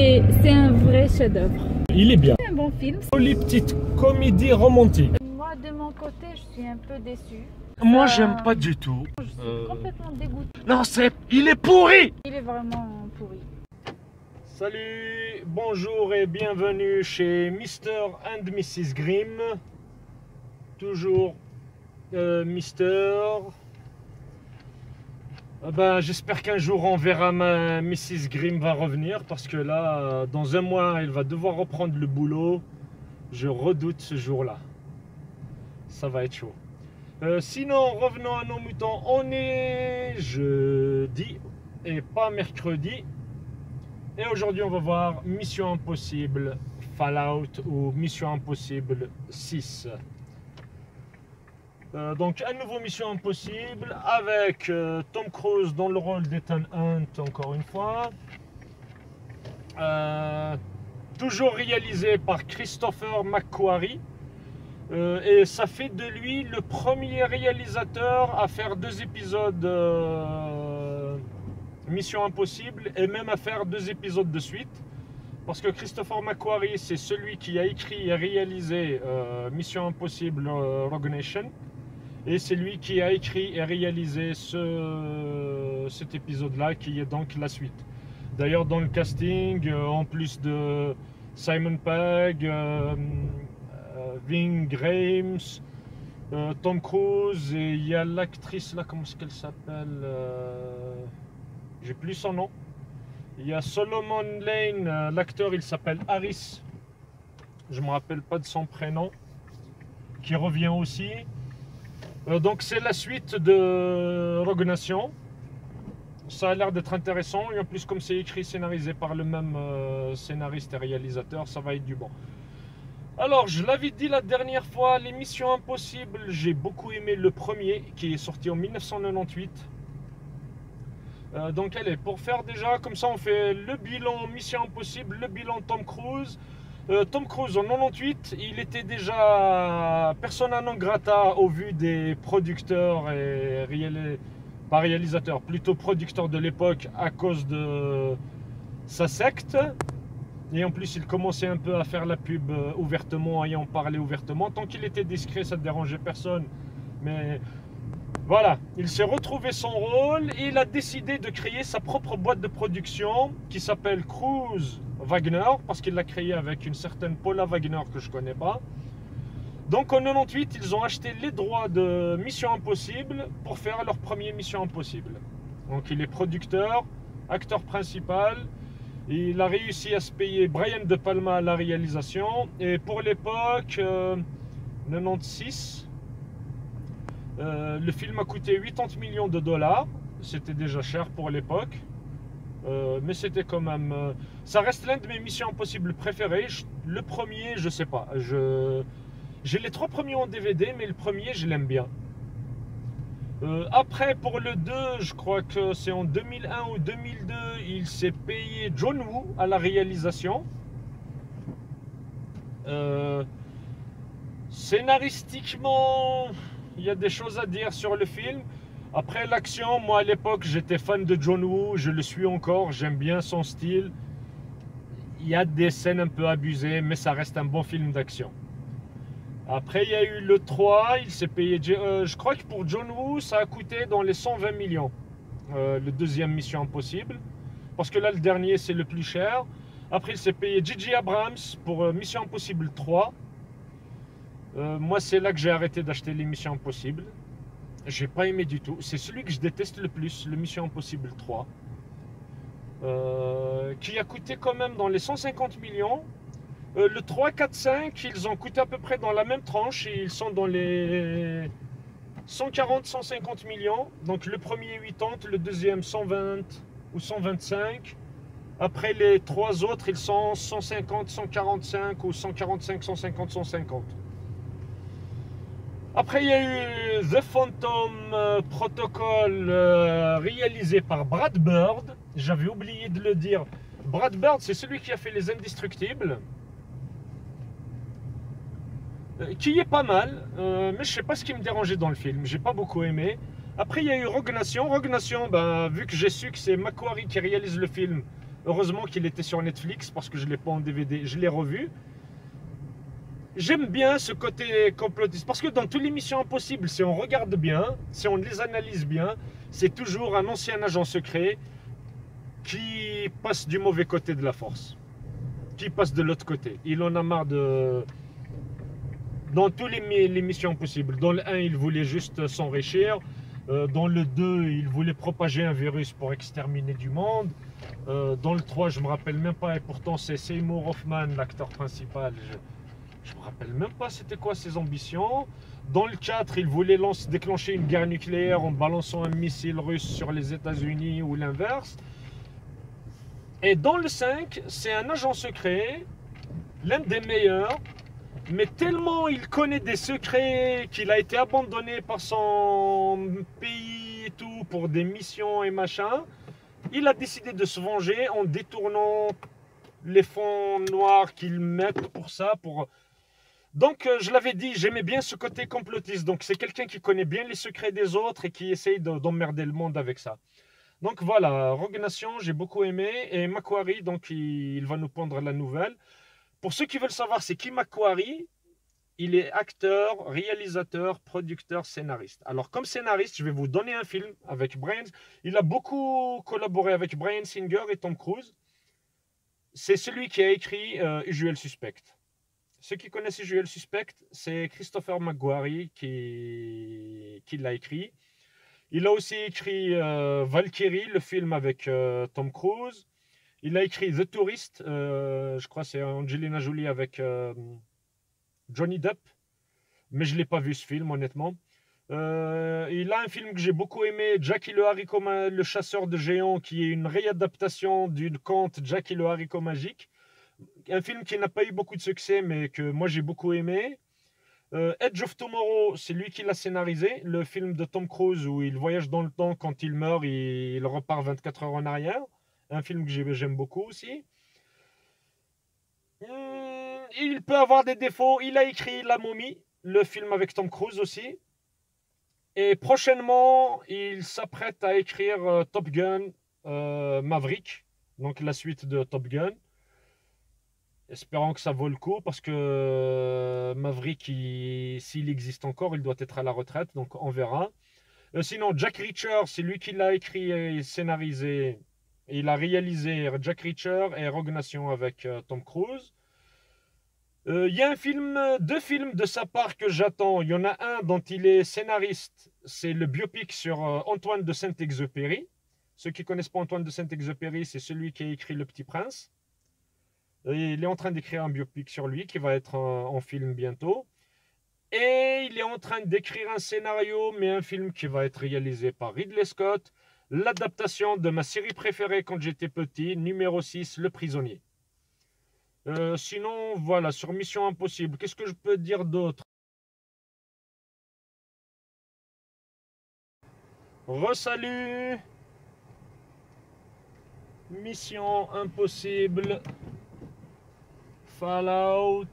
C'est un vrai chef-d'œuvre. Il est bien. C'est un bon film. Les petites comédies romantiques. Moi, de mon côté, je suis un peu déçue. Moi, Euh, j'aime pas du tout. Je suis Euh. complètement dégoûtée. Non, c'est. Il est pourri Il est vraiment pourri. Salut, bonjour et bienvenue chez Mr. and Mrs. Grimm. Toujours euh, Mister. Ah ben, J'espère qu'un jour on verra ma Mrs. Grimm va revenir parce que là, dans un mois, elle va devoir reprendre le boulot. Je redoute ce jour-là. Ça va être chaud. Euh, sinon, revenons à nos moutons. On est jeudi et pas mercredi. Et aujourd'hui, on va voir Mission Impossible Fallout ou Mission Impossible 6. Euh, donc, un nouveau Mission Impossible avec euh, Tom Cruise dans le rôle d'Ethan Hunt, encore une fois. Euh, toujours réalisé par Christopher McQuarrie. Et ça fait de lui le premier réalisateur à faire deux épisodes Mission Impossible et même à faire deux épisodes de suite. Parce que Christopher McQuarrie, c'est celui qui a écrit et réalisé Mission Impossible Rogue Nation. Et c'est lui qui a écrit et réalisé ce, cet épisode-là, qui est donc la suite. D'ailleurs, dans le casting, euh, en plus de Simon Pegg, euh, euh, Ving Rhames, euh, Tom Cruise, et il y a l'actrice là, comment est-ce qu'elle s'appelle euh, J'ai plus son nom. Il y a Solomon Lane, l'acteur, il s'appelle Harris. Je me rappelle pas de son prénom. Qui revient aussi. Euh, donc c'est la suite de Rogue Nation. Ça a l'air d'être intéressant. Et en plus, comme c'est écrit, scénarisé par le même euh, scénariste et réalisateur, ça va être du bon. Alors, je l'avais dit la dernière fois, les Missions Impossibles, j'ai beaucoup aimé le premier, qui est sorti en 1998. Euh, donc allez, pour faire déjà, comme ça on fait le bilan Mission Impossible, le bilan Tom Cruise. Euh, Tom Cruise en 98, il était déjà persona non grata au vu des producteurs et pas réalisateurs, plutôt producteurs de l'époque à cause de sa secte. Et en plus, il commençait un peu à faire la pub euh, ouvertement et en parler ouvertement. Tant qu'il était discret, ça ne dérangeait personne. Mais voilà, il s'est retrouvé son rôle et il a décidé de créer sa propre boîte de production qui s'appelle Cruise Wagner parce qu'il l'a créée avec une certaine Paula Wagner que je connais pas. Donc en 98, ils ont acheté les droits de Mission Impossible pour faire leur premier Mission Impossible. Donc il est producteur, acteur principal. Il a réussi à se payer Brian De Palma à la réalisation. Et pour l'époque, euh, 96, euh, le film a coûté 80 millions de dollars. C'était déjà cher pour l'époque. Euh, mais c'était quand même. euh, ça reste l'un de mes missions impossibles préférées. Le premier, je sais pas. Je, j'ai les trois premiers en DVD, mais le premier, je l'aime bien. Euh, après, pour le 2, je crois que c'est en 2001 ou 2002, il s'est payé John Woo à la réalisation. Scénaristiquement, il y a des choses à dire sur le film. Après l'action, moi à l'époque j'étais fan de John Woo, je le suis encore, j'aime bien son style. Il y a des scènes un peu abusées, mais ça reste un bon film d'action. Après il y a eu le 3, il s'est payé, euh, je crois que pour John Woo ça a coûté dans les 120 millions, euh, le deuxième Mission Impossible. Parce que là le dernier c'est le plus cher. Après il s'est payé Gigi Abrams pour euh, Mission Impossible 3. Euh, moi, c'est là que j'ai arrêté d'acheter les Missions Impossibles. J'ai pas aimé du tout. C'est celui que je déteste le plus, le Mission Impossible 3. Euh, qui a coûté quand même dans les 150 millions. Euh, le 3, 4, 5, ils ont coûté à peu près dans la même tranche et ils sont dans les 140, 150 millions. Donc le premier 80, le deuxième 120 ou 125. Après les trois autres, ils sont 150, 145 ou 145, 150, 150. Après, il y a eu The Phantom euh, Protocol euh, réalisé par Brad Bird. J'avais oublié de le dire. Brad Bird, c'est celui qui a fait Les Indestructibles. Euh, qui est pas mal, mais je sais pas ce qui me dérangeait dans le film. J'ai pas beaucoup aimé. Après, il y a eu Rogue Nation. Rogue Nation, ben, vu que j'ai su que c'est Macquarie qui réalise le film, Heureusement qu'il était sur Netflix parce que je l'ai pas en DVD. Je l'ai revu. J'aime bien ce côté complotiste parce que dans toutes les missions impossibles, si on regarde bien, si on les analyse bien, c'est toujours un ancien agent secret qui passe du mauvais côté de la force, qui passe de l'autre côté. Il en a marre de. Dans toutes les, missions possibles. Dans le 1, il voulait juste s'enrichir. Euh, dans le 2, il voulait propager un virus pour exterminer du monde. Euh, dans le 3, je me rappelle même pas, et pourtant c'est Seymour Hoffman, l'acteur principal. Ne me rappelle même pas c'était quoi ses ambitions. Dans le 4, il voulait déclencher une guerre nucléaire en balançant un missile russe sur les États-Unis ou l'inverse. Et dans le 5, c'est un agent secret, l'un des meilleurs, mais tellement il connaît des secrets qu'il a été abandonné par son pays et tout pour des missions et machin, il a décidé de se venger en détournant les fonds noirs qu'ils mettent pour ça. Pour... Donc, euh, je l'avais dit, j'aimais bien ce côté complotiste. Donc, c'est quelqu'un qui connaît bien les secrets des autres et qui essaye d'emmerder le monde avec ça. Donc voilà, Rogue Nation, j'ai beaucoup aimé. Et Macquarie, donc il, il va nous pondre la nouvelle. Pour ceux qui veulent savoir c'est qui Macquarie, il est acteur, réalisateur, producteur, scénariste. Alors comme scénariste, je vais vous donner un film avec Brian. Il a beaucoup collaboré avec Brian Singer et Tom Cruise. C'est celui qui a écrit euh, Usual Suspect. Ceux qui connaissent Usual Suspect, c'est Christopher McQuarrie qui, l'a écrit. Il a aussi écrit euh, Valkyrie, le film avec euh, Tom Cruise. Il a écrit The Tourist, euh, je crois c'est Angelina Jolie avec Johnny Depp, mais je ne l'ai pas vu ce film honnêtement. Il a un film que j'ai beaucoup aimé, Jackie le haricot, le chasseur de géants, qui est une réadaptation du conte Jackie le haricot magique. Un film qui n'a pas eu beaucoup de succès, mais que moi j'ai beaucoup aimé. Edge of Tomorrow, c'est lui qui l'a scénarisé, le film de Tom Cruise où il voyage dans le temps quand il meurt et il repart 24 heures en arrière un film que j'aime beaucoup aussi. Hmm, il peut avoir des défauts. Il a écrit La momie, le film avec Tom Cruise aussi. Et prochainement, il s'apprête à écrire euh, Top Gun euh, Maverick, donc la suite de Top Gun. Espérons que ça vaut le coup parce que euh, Maverick, s'il existe encore, il doit être à la retraite, donc on verra. sinon, Jack Reacher, c'est lui qui l'a écrit et scénarisé il a réalisé Jack Reacher et Rogue Nation avec euh, Tom Cruise. Euh, il y a un film, deux films de sa part que j'attends. Il y en a un dont il est scénariste, c'est le biopic sur euh, Antoine de Saint-Exupéry. Ceux qui connaissent pas Antoine de Saint-Exupéry, c'est celui qui a écrit Le Petit Prince. Il est en train d'écrire un biopic sur lui qui va être en film bientôt. Et il est en train d'écrire un scénario, mais un film qui va être réalisé par Ridley Scott l'adaptation de ma série préférée quand j'étais petit, numéro 6, Le Prisonnier. Euh, sinon, voilà, sur Mission Impossible, qu'est-ce que je peux dire d'autre? Resalut Mission Impossible Fallout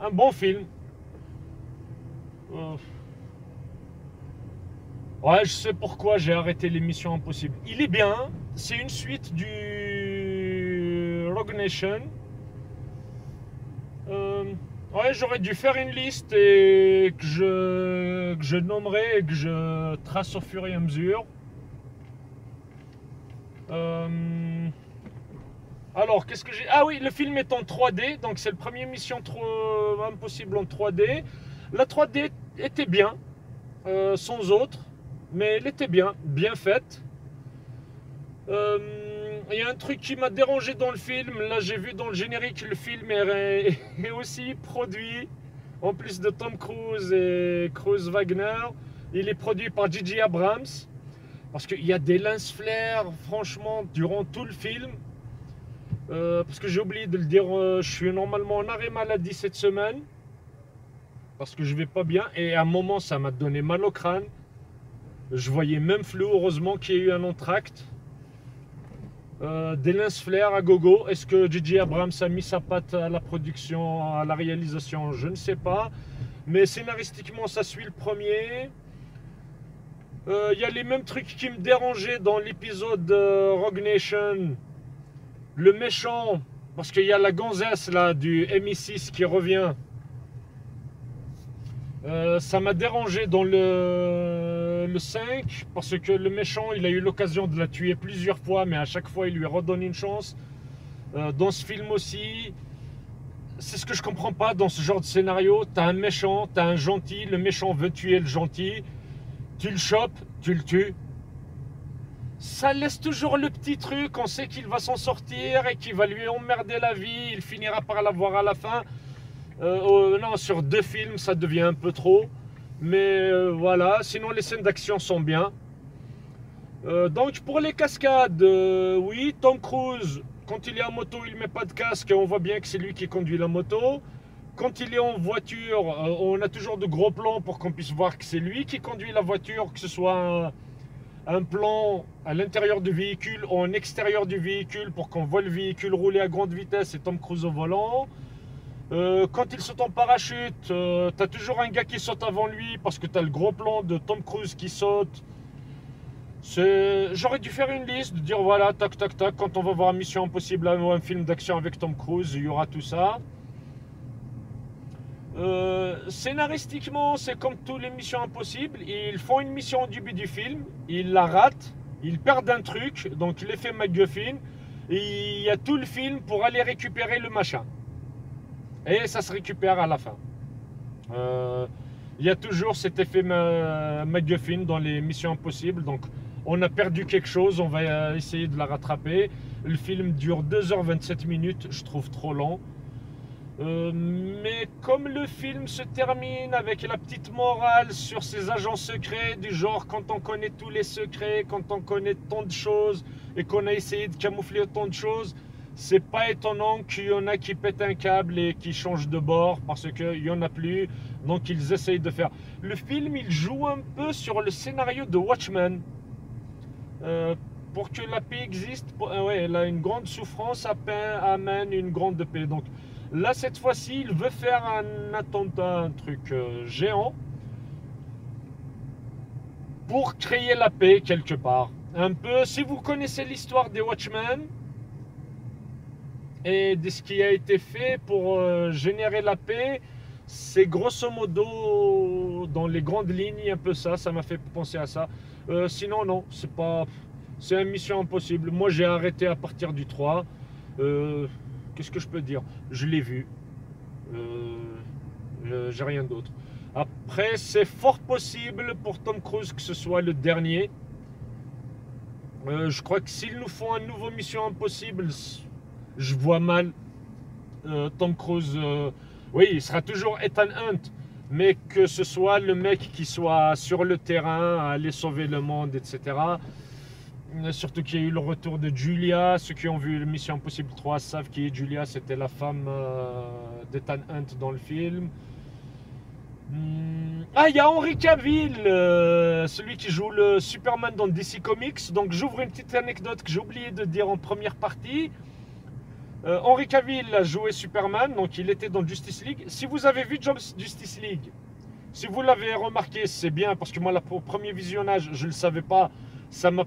Un bon film. Euh, Ouais, je sais pourquoi j'ai arrêté l'émission Impossible. Il est bien, c'est une suite du Rogue Nation. Euh, ouais, j'aurais dû faire une liste et que je, nommerai et que je trace au fur et à mesure. Euh, alors, qu'est-ce que j'ai Ah oui, le film est en 3D, donc c'est le premier mission Impossible en 3D. La 3D était bien, euh, sans autre mais elle était bien, bien faite. Euh, il y a un truc qui m'a dérangé dans le film. Là, j'ai vu dans le générique, le film est, aussi produit, en plus de Tom Cruise et Cruise Wagner, il est produit par Gigi Abrams. Parce qu'il y a des lance-flares, franchement, durant tout le film. Euh, parce que j'ai oublié de le dire, euh, je suis normalement en arrêt maladie cette semaine. Parce que je vais pas bien. Et à un moment, ça m'a donné mal au crâne. Je voyais même flou, heureusement qu'il y a eu un entracte. Euh, des lance-flares à gogo. Est-ce que J.J. Abrams a mis sa patte à la production, à la réalisation? Je ne sais pas. Mais scénaristiquement, ça suit le premier. Il y a les mêmes trucs qui me dérangeaient dans l'épisode de Rogue Nation. Le méchant, parce qu'il y a la gonzesse là du MI6 qui revient. Euh, ça m'a dérangé dans le, le 5 parce que le méchant il a eu l'occasion de la tuer plusieurs fois mais à chaque fois il lui redonne une chance. Euh, dans ce film aussi, c'est ce que je comprends pas dans ce genre de scénario. T'as un méchant, t'as un gentil, le méchant veut tuer le gentil, tu le chopes, tu le tues. Ça laisse toujours le petit truc, on sait qu'il va s'en sortir et qu'il va lui emmerder la vie, il finira par l'avoir à la fin. Euh, non, sur deux films, ça devient un peu trop. Mais euh, voilà, sinon les scènes d'action sont bien. Euh, donc pour les cascades, oui, Tom Cruise, quand il est en moto, il met pas de casque et on voit bien que c'est lui qui conduit la moto. Quand il est en voiture, on a toujours de gros plans pour qu'on puisse voir que c'est lui qui conduit la voiture, que ce soit un plan à l'intérieur du véhicule ou en extérieur du véhicule pour qu'on voit le véhicule rouler à grande vitesse et Tom Cruise au volant. Euh, quand il saute en parachute, euh, tu as toujours un gars qui saute avant lui parce que tu as le gros plan de Tom Cruise qui saute. J'aurais dû faire une liste, de dire voilà, tac, tac, tac, quand on va voir Mission Impossible un film d'action avec Tom Cruise, il y aura tout ça. Euh, scénaristiquement, c'est comme toutes les missions impossibles. Ils font une mission au début du film, ils la ratent, ils perdent un truc, donc l'effet MacGuffin. Et il y a tout le film pour aller récupérer le machin. Et ça se récupère à la fin. Euh, il y a toujours cet effet MacGuffin dans les missions impossibles. Donc, on a perdu quelque chose, on va essayer de la rattraper. Le film dure 2h27 minutes, je trouve trop long. Euh, mais comme le film se termine avec la petite morale sur ces agents secrets, du genre quand on connaît tous les secrets, quand on connaît tant de choses et qu'on a essayé de camoufler tant de choses, c'est pas étonnant qu'il y en a qui pètent un câble et qui changent de bord parce qu'il y en a plus. Donc ils essayent de faire. Le film, il joue un peu sur le scénario de Watchmen. Euh, pour que la paix existe, euh, ouais, a une grande souffrance amène une grande paix. Donc là, cette fois-ci, il veut faire un attentat, un truc euh, géant pour créer la paix quelque part. Un peu, si vous connaissez l'histoire des Watchmen, et de ce qui a été fait pour euh, générer la paix, c'est grosso modo dans les grandes lignes un peu ça, ça m'a fait penser à ça. Euh, sinon non, c'est pas c'est une mission impossible. Moi j'ai arrêté à partir du 3. Euh, qu'est-ce que je peux dire? Je l'ai vu. j'ai rien d'autre. Après, c'est fort possible pour Tom Cruise que ce soit le dernier. je crois que s'ils nous font un nouveau Mission Impossible, je vois mal euh, Tom Cruise. Euh, oui, il sera toujours Ethan Hunt, mais que ce soit le mec qui soit sur le terrain, à aller sauver le monde, etc. Euh, surtout qu'il y a eu le retour de Julia. Ceux qui ont vu Mission Impossible 3 savent qui est Julia. C'était la femme d'Ethan Hunt dans le film. Hmm. Ah, il y a Henry Cavill, celui qui joue le Superman dans DC Comics. Donc j'ouvre une petite anecdote que j'ai oublié de dire en première partie. Euh, Henry Cavill a joué Superman, donc il était dans Justice League. Si vous avez vu Justice League, si vous l'avez remarqué, c'est bien parce que moi, au premier visionnage, je ne le savais pas. Ça m'a,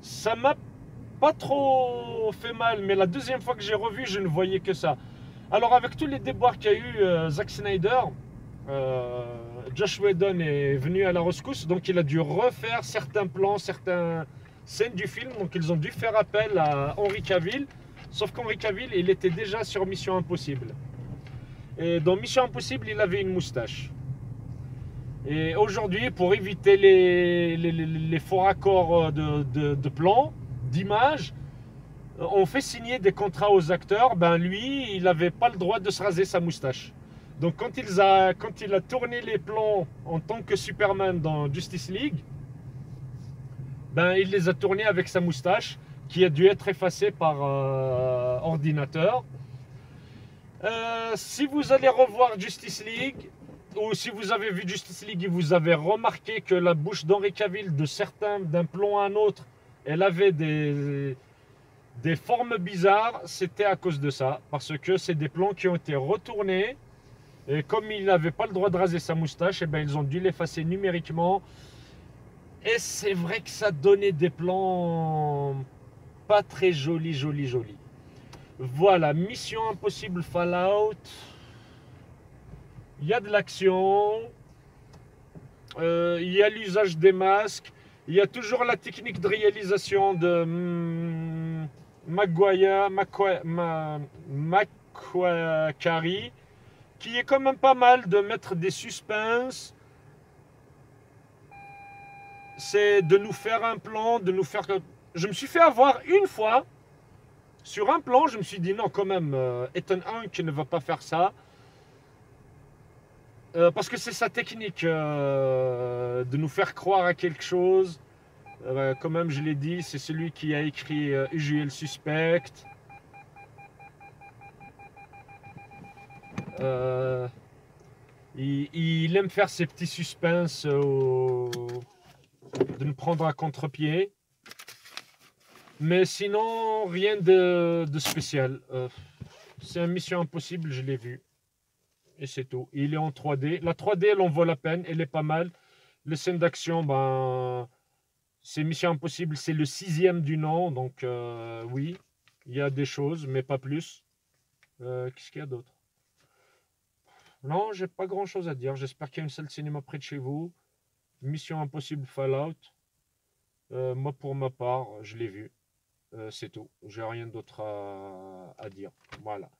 ça m'a pas trop fait mal, mais la deuxième fois que j'ai revu, je ne voyais que ça. Alors, avec tous les déboires qu'il y a eu, euh, Zack Snyder, euh, Josh Whedon est venu à la rescousse, donc il a dû refaire certains plans, certaines scènes du film. Donc, ils ont dû faire appel à Henry Cavill Sauf qu'Henri Cavill, il était déjà sur Mission Impossible. Et dans Mission Impossible, il avait une moustache. Et aujourd'hui, pour éviter les, faux raccords de, de, de plans, d'images, on fait signer des contrats aux acteurs. Ben lui, il n'avait pas le droit de se raser sa moustache. Donc quand il, a, quand il a tourné les plans en tant que Superman dans Justice League, ben il les a tournés avec sa moustache qui a dû être effacé par euh, ordinateur. Euh, si vous allez revoir Justice League, ou si vous avez vu Justice League vous avez remarqué que la bouche d'Henri Cavill, de certains, d'un plomb à un autre, elle avait des, formes bizarres, c'était à cause de ça. Parce que c'est des plans qui ont été retournés. Et comme il n'avait pas le droit de raser sa moustache, et eh ben ils ont dû l'effacer numériquement Et c'est vrai que ça donnait des plans pas très jolis, jolis, jolis. Voilà, Mission Impossible Fallout. Il y a de l'action. Euh, il y a l'usage des masques. Il y a toujours la technique de réalisation de hmm, Maguire, Macquarie, qui est quand même pas mal de mettre des suspens. C'est de nous faire un plan, de nous faire. Je me suis fait avoir une fois sur un plan. Je me suis dit non, quand même, euh, Ethan Hunt ne va pas faire ça. Euh, parce que c'est sa technique euh, de nous faire croire à quelque chose. Euh, quand même, je l'ai dit, c'est celui qui a écrit Usual Suspect. Il, aime faire ses petits suspens de nous prendre à contre-pied. Mais sinon, rien de, de spécial. c'est une mission impossible, je l'ai vu et c'est tout. Il est en 3D. La 3D, elle en vaut la peine, elle est pas mal. Les scènes d'action, ben, c'est Mission Impossible, c'est le sixième du nom, donc euh, oui, il y a des choses, mais pas plus. Euh, qu'est-ce qu'il y a d'autre? Non, j'ai pas grand-chose à dire. J'espère qu'il y a une salle de cinéma près de chez vous. Mission Impossible Fallout. Euh, moi, pour ma part, je l'ai vu. c'est tout. J'ai rien d'autre à, à dire. Voilà.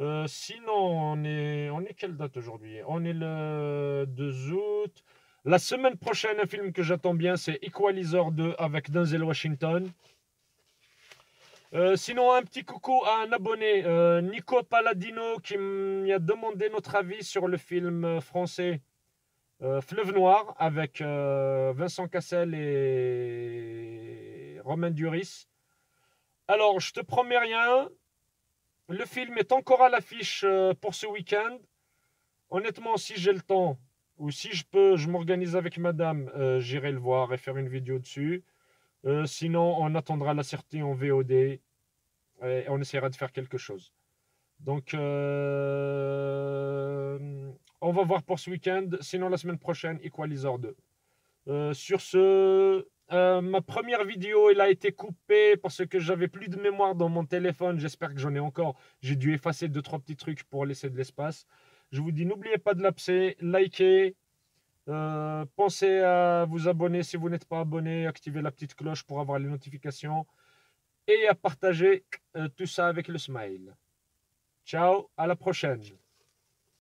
Euh, sinon, on est, on est quelle date aujourd'hui? On est le 2 août. La semaine prochaine, un film que j'attends bien, c'est Equalizer 2 avec Denzel Washington. Euh, sinon, un petit coucou à un abonné, euh, Nico Palladino, qui m'a demandé notre avis sur le film français Fleuve Noir avec Vincent Cassel et Romain Duris. Alors, je te promets rien, le film est encore à l'affiche euh, pour ce week-end. Honnêtement, si j'ai le temps, ou si je peux, je m'organise avec madame, euh, j'irai le voir et faire une vidéo dessus. Euh, sinon, on attendra la sortie en VOD et on essaiera de faire quelque chose. Donc, on va voir pour ce week-end. Sinon, la semaine prochaine, Equalizer 2. sur ce, euh, ma première vidéo, elle a été coupée parce que j'avais plus de mémoire dans mon téléphone. J'espère que j'en ai encore. J'ai dû effacer deux trois petits trucs pour laisser de l'espace. Je vous dis, n'oubliez pas de l'apser, likez, euh, pensez à vous abonner si vous n'êtes pas abonné, activez la petite cloche pour avoir les notifications et à partager euh, tout ça avec le smile. Ciao, à la prochaine.